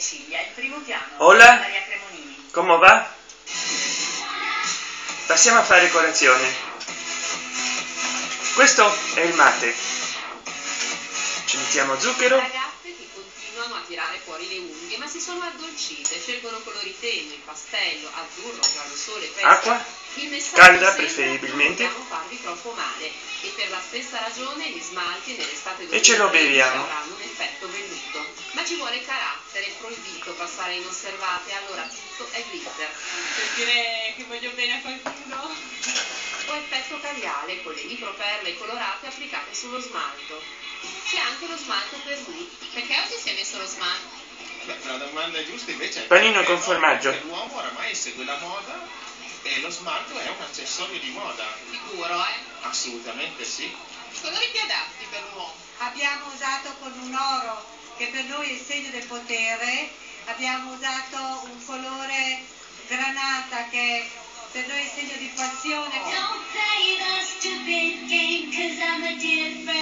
ciglia, il primo piano. Hola. Maria Cremonini. Come va? Passiamo a fare colazione. Questo è il mate. Ci mettiamo zucchero. ragazze che continuano a tirare fuori le unghie, ma si sono addolcite, scelgono colori tenui, pastello, azzurro, giallo sole, pesca. Acqua. Il messaggio Calda, preferibilmente. Non farvi troppo male per la stessa ragione gli smalti nell'estate E ce lo 2013 beviamo. avranno un effetto velluto. Ma ci vuole carattere, è proibito passare inosservate, allora tutto è glitter. Per dire che voglio bene a qualcuno. O effetto caviale con le microperle colorate applicate sullo smalto. C'è anche lo smalto per lui. Perché oggi si è messo lo smalto? La domanda giusta invece è Panino con formaggio. L'uomo oramai segue la moda e lo smalto è un accessorio di moda. Sicuro, eh? Assolutamente sì. Colori più adatti per un uomo. abbiamo usato con un oro che per noi è il segno del potere, abbiamo usato un colore granata che per noi è il segno di passione. Don't play the stupid game, cause I'm a different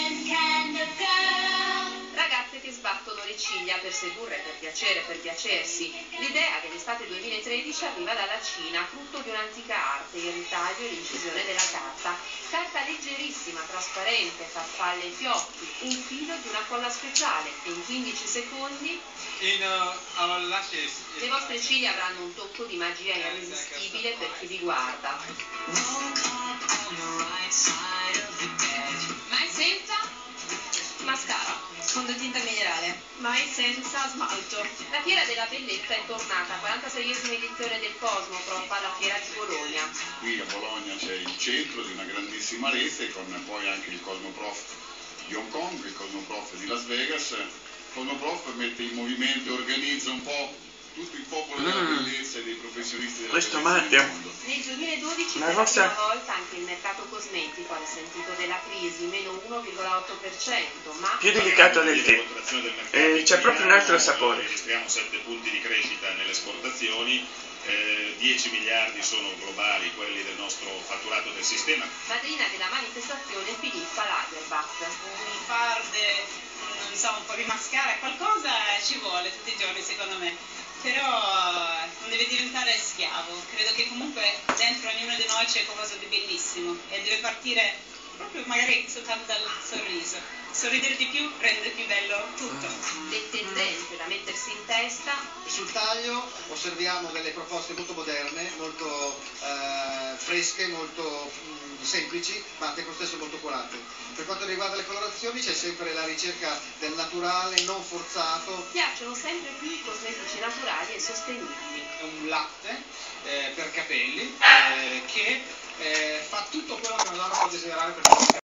sbattono le ciglia per sedurre, per piacere, per piacersi. L'idea dell'estate 2013 arriva dalla Cina, frutto di un'antica arte, il ritaglio e l'incisione della carta. Carta leggerissima, trasparente, farfalle e fiocchi, un filo di una colla speciale e in 15 secondi In uh, lashes. le vostre ciglia avranno un tocco di magia irresistibile per chi vi guarda. Mai senza smalto. La fiera della bellezza è tornata, 46esima edizione del Cosmoprof alla fiera di Bologna. Qui a Bologna c'è il centro di una grandissima rete con poi anche il Cosmoprof di Hong Kong, il Cosmoprof di Las Vegas. Il Cosmoprof mette in movimento e organizza un po' tutto il popolo della Mm. bellezza e dei professionisti della Questo mondo. Nel 2012 Una per la rossa- prima volta anche il mercato cosmetico ha risentito della crisi, meno 1,8%, ma Più delicato del tè. E c'è proprio un altro sapore. Registriamo 7 punti di crescita nelle esportazioni, eh, 10 miliardi sono globali quelli del nostro fatturato del sistema. madrina della manifestazione Filippa Lagerbach. Un farde, non so, un po' di mascara, qualcosa ci vuole tutti i giorni secondo me. Però eh, non deve diventare schiavo. Credo che comunque dentro ognuno di noi c'è qualcosa di bellissimo e deve partire proprio magari soltanto dal sorriso. Sorridere di più rende più bello tutto. Le tendenze da mettersi in testa Sul taglio osserviamo delle proposte molto moderne, molto eh, fresche, molto mm, semplici, ma al tempo stesso molto colate. Per quanto riguarda le colorazioni c'è sempre la ricerca del naturale, non forzato. piacciono sempre più i cosmetici naturali e sostenibili. Un latte eh, per capelli eh, che eh, fa tutto quello che una donna può desiderare per